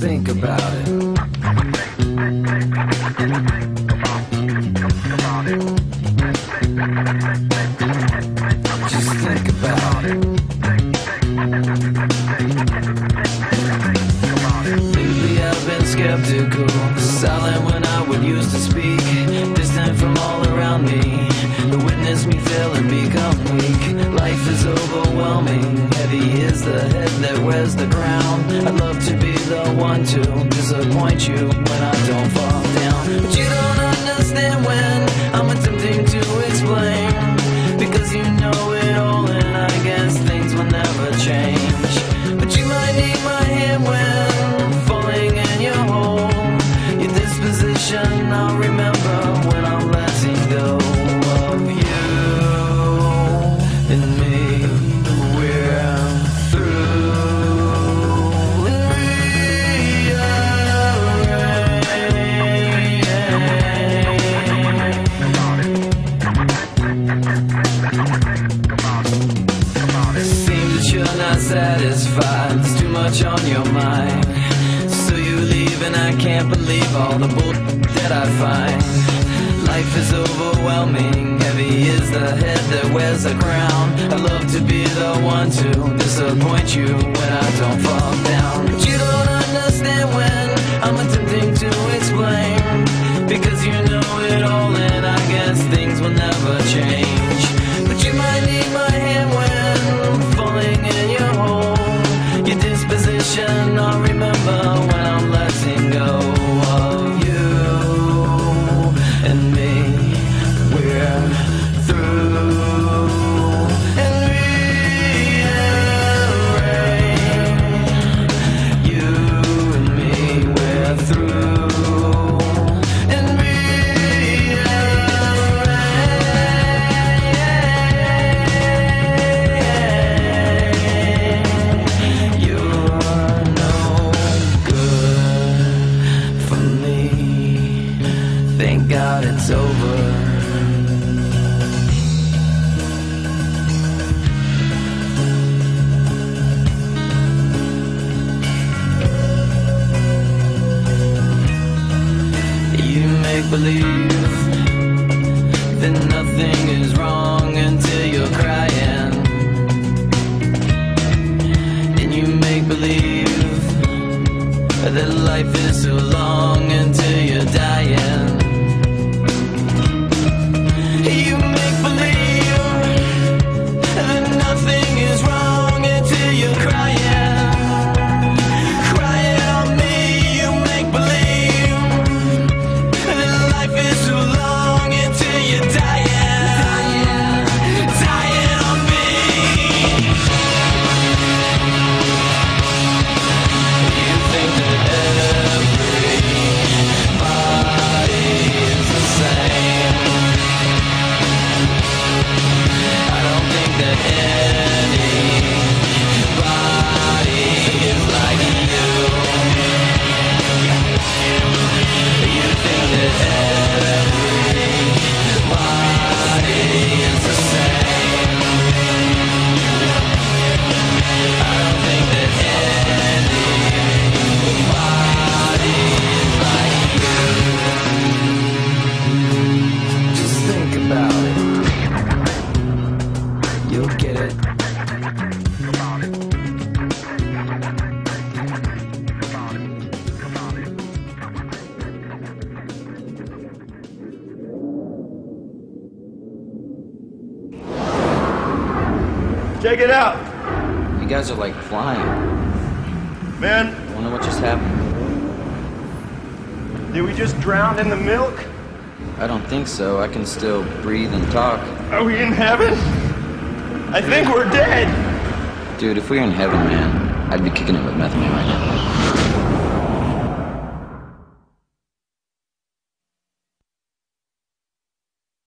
Think about it. Just think about it. Lately I've been skeptical, silent when I would used to speak, distant from all around me. The witness me fail and become weak. Life is overwhelming, heavy is the head that wears the crown. I'd love to be the one to disappoint you when I don't fall down, but you don't understand not satisfied. There's too much on your mind. So you leave, and I can't believe all the bull that I find. Life is overwhelming. Heavy is the head that wears the crown. I love to be the one to disappoint you when I don't fall down. Go make believe. That nothing Check it out, You guys are like flying. man. I wonder what just happened. Did we just drown in the milk? I don't think so. I can still breathe and talk. Are we in heaven? I think we're dead. Dude, if we were in heaven, man, I'd be kicking it with Method Man right now.